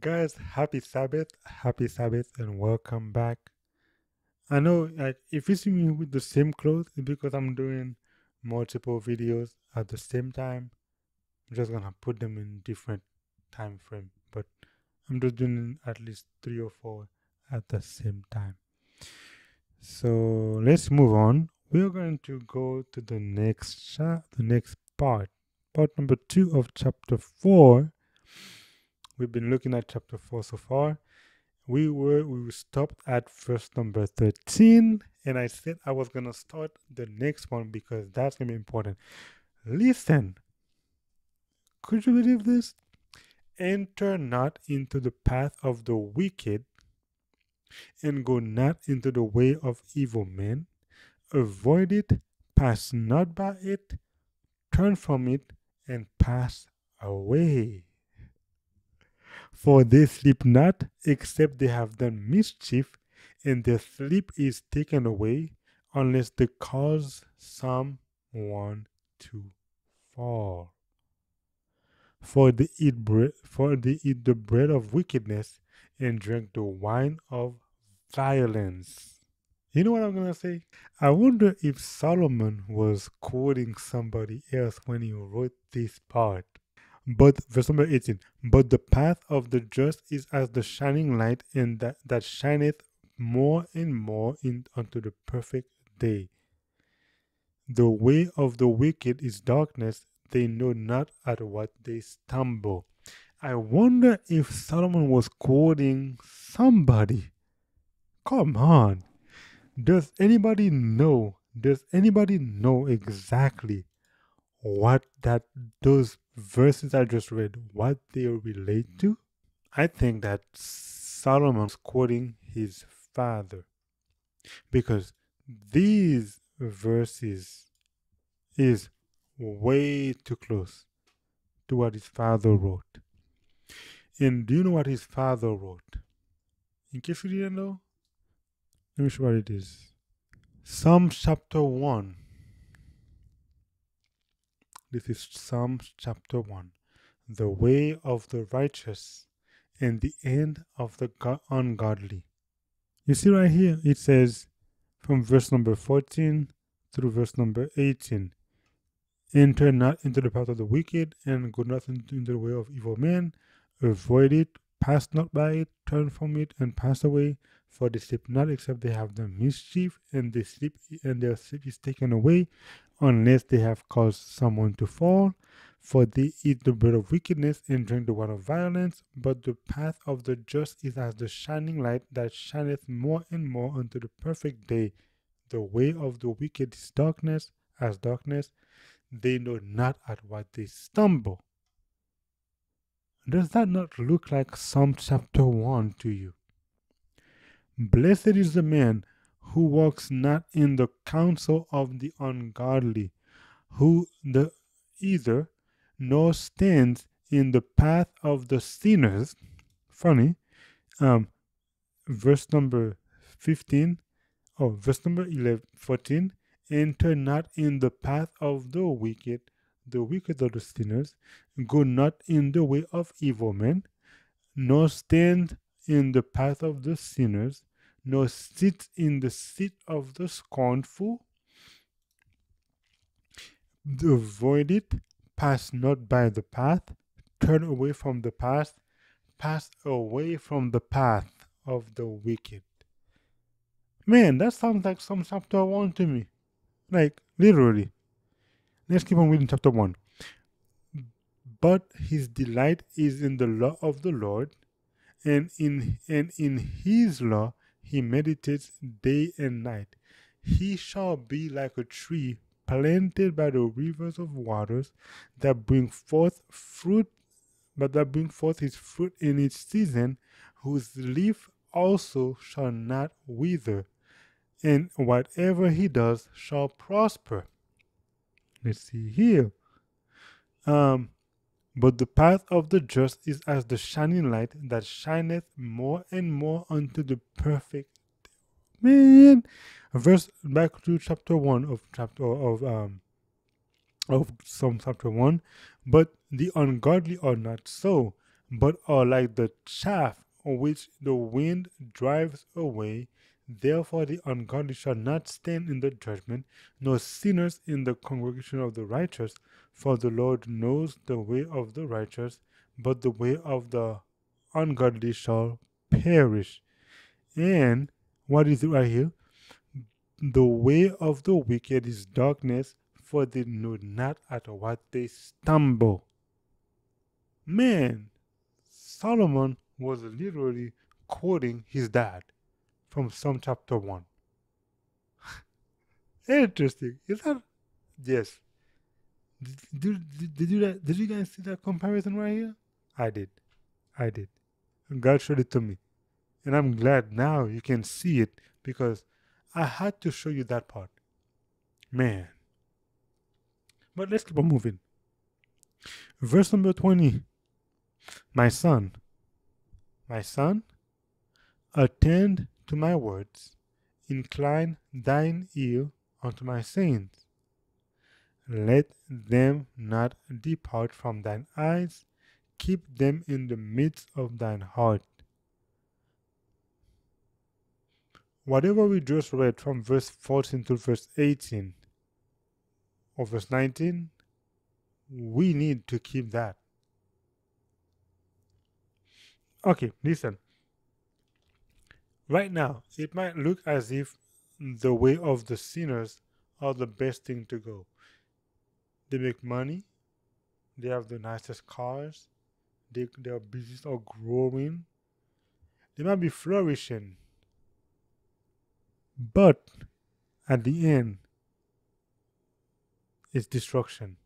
Guys, happy Sabbath, happy Sabbath, and welcome back. I know, like, if you see me with the same clothes, it's because I'm doing multiple videos at the same time. I'm just gonna put them in different time frame, but I'm just doing at least three or four at the same time. So let's move on. We're going to go to the next cha- the next part, part number two of chapter four. We've been looking at chapter four so far. We were we stopped at verse number thirteen, and I said I was gonna start the next one because that's gonna be important. Listen, could you believe this? Enter not into the path of the wicked, and go not into the way of evil men. Avoid it, pass not by it, turn from it, and pass away. For they sleep not, except they have done mischief, and their sleep is taken away, unless they cause someone to fall. For they eat bread, for they eat the bread of wickedness, and drink the wine of violence. You know what I'm gonna say? I wonder if Solomon was quoting somebody else when he wrote this part. But verse number 18, but the path of the just is as the shining light, and that, that shineth more and more in unto the perfect day. The way of the wicked is darkness, they know not at what they stumble. I wonder if Solomon was quoting somebody. Come on. Does anybody know? Does anybody know exactly what that those verses I just read, what they relate to? I think that Solomon's quoting his father. Because these verses is way too close to what his father wrote. And do you know what his father wrote? In case you didn't know, let me show what it is. Psalm chapter 1. This is Psalm chapter 1. The way of the righteous and the end of the ungodly. You see right here, it says from verse number 14 through verse number 18 Enter not into the path of the wicked, and go not into the way of evil men. Avoid it, pass not by it, turn from it, and pass away. For they sleep not except they have done mischief, and sleep and their sleep is taken away, unless they have caused someone to fall. For they eat the bread of wickedness and drink the wine of violence. But the path of the just is as the shining light that shineth more and more unto the perfect day. The way of the wicked is darkness, as darkness. They know not at what they stumble. Does that not look like Psalm chapter 1 to you? Blessed is the man who walks not in the counsel of the ungodly, who the either nor stands in the path of the sinners. Funny. Um verse number 15. Oh, verse number 11, 14. Enter not in the path of the wicked, the wicked of the sinners, go not in the way of evil men, nor stand in the path of the sinners, nor sit in the seat of the scornful. Avoid it, pass not by the path, turn away from the path, pass away from the path of the wicked. Man, that sounds like Psalm chapter one to me. Like, literally. Let's keep on reading chapter 1. But his delight is in the law of the Lord, and in and in his law he meditates day and night. He shall be like a tree planted by the rivers of waters that bring forth fruit, but that bring forth his fruit in its season, whose leaf also shall not wither, and whatever he does shall prosper. Let's see here. Um, but the path of the just is as the shining light that shineth more and more unto the perfect man. Verse back to chapter one of chapter of um of Psalm chapter one. But the ungodly are not so, but are like the chaff which the wind drives away. Therefore, the ungodly shall not stand in the judgment, nor sinners in the congregation of the righteous. For the Lord knows the way of the righteous, but the way of the ungodly shall perish. And what is it right here? The way of the wicked is darkness, for they know not at what they stumble. Man, Solomon was literally quoting his dad from Psalm chapter 1. Interesting. Is that? Yes. Did, did, did, you, did you guys see that comparison right here? I did. I did. God showed it to me. And I'm glad now you can see it because I had to show you that part. Man. But let's keep on moving. Verse number 20. My son, my son, attend to my words, incline thine ear unto my sayings. Let them not depart from thine eyes, keep them in the midst of thine heart. Whatever we just read from verse 14 to verse 18 or verse 19, we need to keep that. Okay, listen. Right now, it might look as if the way of the sinners are the best thing to go. They make money, they have the nicest cars, they, their business are growing, they might be flourishing. But at the end, it's destruction.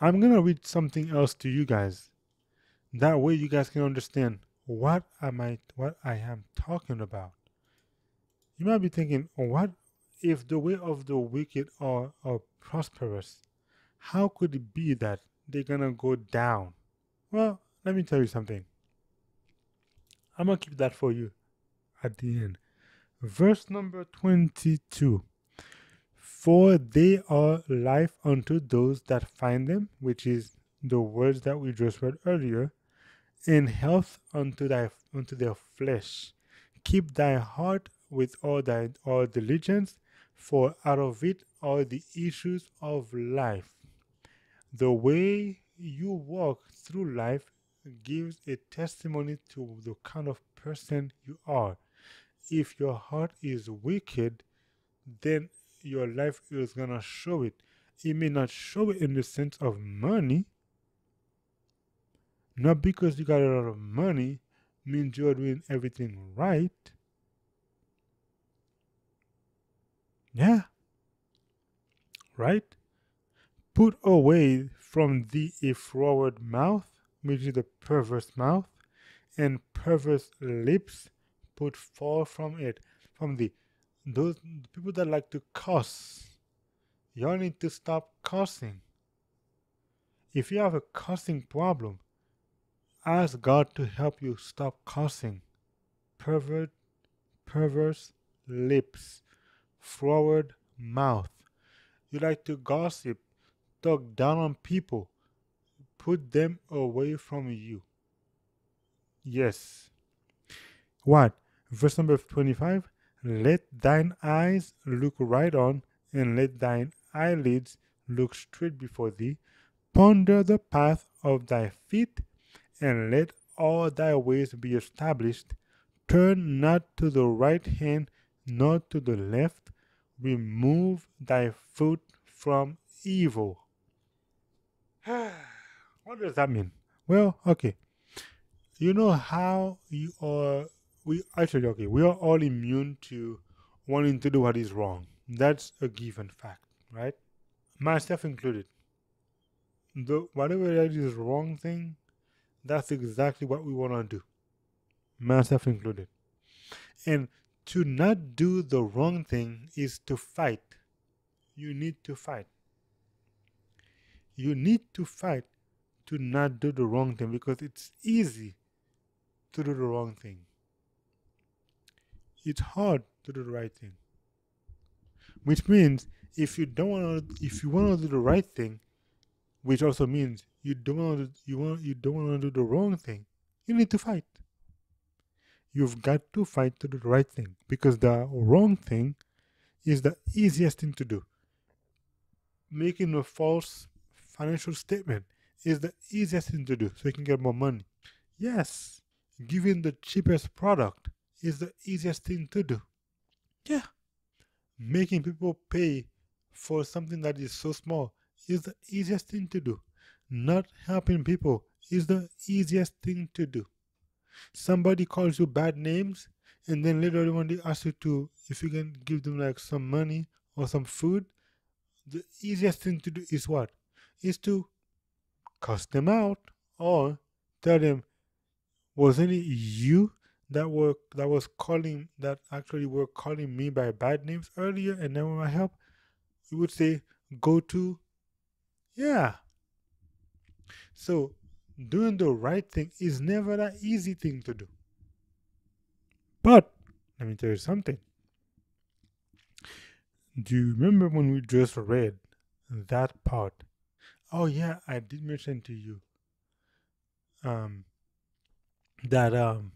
I'm going to read something else to you guys. That way you guys can understand what am I what I am talking about. You might be thinking, what if the way of the wicked are, are prosperous? How could it be that they're gonna go down? Well, let me tell you something. I'm gonna keep that for you at the end. Verse number 22 For they are life unto those that find them, which is the words that we just read earlier, and health unto thy unto their flesh. Keep thy heart with all thy all diligence, for out of it are the issues of life. The way you walk through life gives a testimony to the kind of person you are. If your heart is wicked, then your life is to show it. It may not show it in the sense of money. Not because you got a lot of money means you're doing everything right. Yeah. Right? Put away from thee a froward mouth, which is the perverse mouth, and perverse lips put far from it. From the those people that like to cuss. Y'all need to stop cussing. If you have a cussing problem, ask God to help you stop cursing Pervert, perverse lips, forward mouth. You like to gossip, talk down on people, put them away from you. Yes. What? Verse number 25 Let thine eyes look right on, and let thine eyelids look straight before thee. Ponder the path of thy feet, and let all thy ways be established. Turn not to the right hand, nor to the left. Remove thy foot from evil. what does that mean? Well, okay. You know how you are, we actually, okay, we are all immune to wanting to do what is wrong. That's a given fact, right? Myself included. The whatever that is wrong thing, that's exactly what we want to do, myself included. And to not do the wrong thing is to fight. You need to fight. You need to fight to not do the wrong thing because it's easy to do the wrong thing. It's hard to do the right thing. Which means if you don't want to, if you want to do the right thing, which also means you don't want to, you want you don't want to do the wrong thing. You need to fight. You've got to fight to do the right thing because the wrong thing is the easiest thing to do. Making a false financial statement is the easiest thing to do so you can get more money. Yes, giving the cheapest product is the easiest thing to do. Yeah, making people pay for something that is so small is the easiest thing to do. Not helping people is the easiest thing to do. Somebody calls you bad names, and then later on they ask you to, if you can give them like some money or some food, the easiest thing to do is what? Is to cuss them out or tell them, wasn't it you that were that was calling that actually were calling me by bad names earlier and when I help, you would say, go to yeah. So doing the right thing is never an easy thing to do. But let me tell you something. Do you remember when we just read that part? Oh yeah, I did mention to you um that um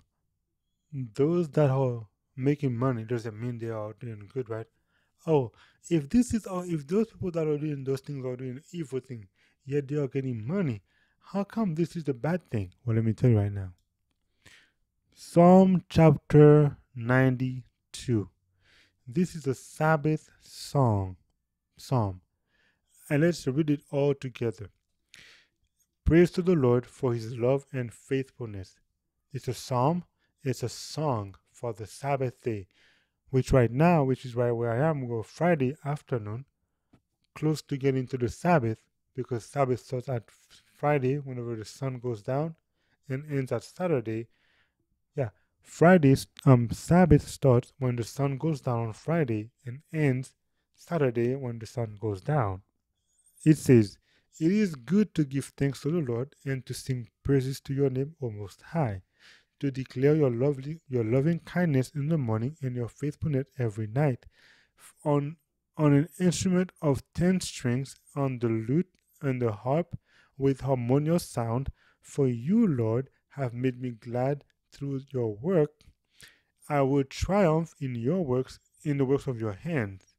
those that are making money doesn't mean they are doing good, right? Oh, if this is all if those people that are doing those things are doing evil thing, yet they are getting money, how come this is a bad thing? Well, let me tell you right now. Psalm chapter 92. This is a Sabbath song, psalm. And let's read it all together. Praise to the Lord for his love and faithfulness. It's a psalm, it's a song for the Sabbath day, which right now, which is right where I am, go Friday afternoon, close to getting to the Sabbath, because Sabbath starts at Friday whenever the sun goes down and ends at Saturday. Yeah, Friday's um Sabbath starts when the sun goes down on Friday and ends Saturday when the sun goes down. It says, It is good to give thanks to the Lord and to sing praises to your name, O Most High, to declare your lovely your loving kindness in the morning and your faithfulness every night. On on an instrument of ten strings, on the lute and the harp, with harmonious sound, for you, Lord, have made me glad through your work. I will triumph in your works, in the works of your hands.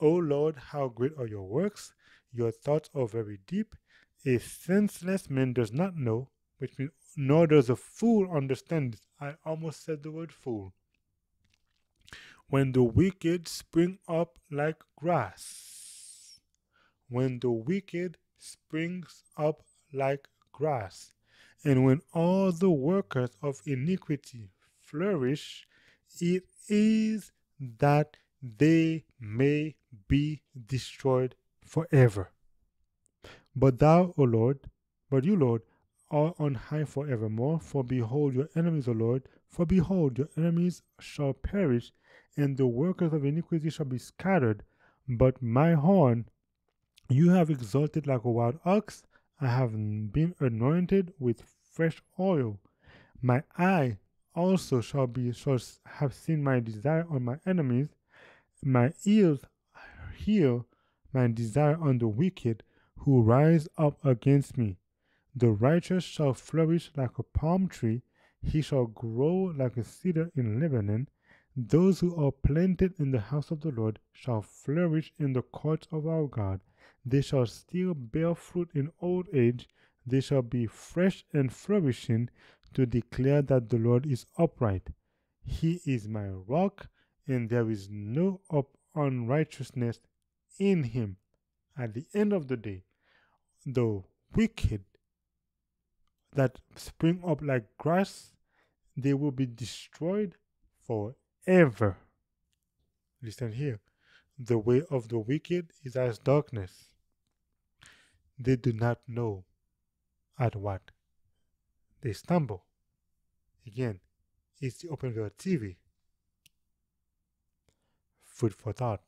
O Lord, how great are your works! Your thoughts are very deep. A senseless man does not know, which means nor does a fool understand. it. I almost said the word fool. When the wicked spring up like grass, when the wicked springs up like grass. And when all the workers of iniquity flourish, it is that they may be destroyed forever. But thou, O Lord, but you, Lord, are on high forevermore. For behold, your enemies, O Lord, for behold, your enemies shall perish, and the workers of iniquity shall be scattered. But my horn you have exalted like a wild ox. I have been anointed with fresh oil. My eye also shall be shall have seen my desire on my enemies. My ears hear my desire on the wicked who rise up against me. The righteous shall flourish like a palm tree, he shall grow like a cedar in Lebanon. Those who are planted in the house of the Lord shall flourish in the courts of our God. They shall still bear fruit in old age. They shall be fresh and flourishing to declare that the Lord is upright. He is my rock, and there is no unrighteousness in him. At the end of the day, the wicked that spring up like grass, they will be destroyed forever. Listen here. The way of the wicked is as darkness they do not know at what they stumble. Again, it's the OpenVeil TV. Food for thought.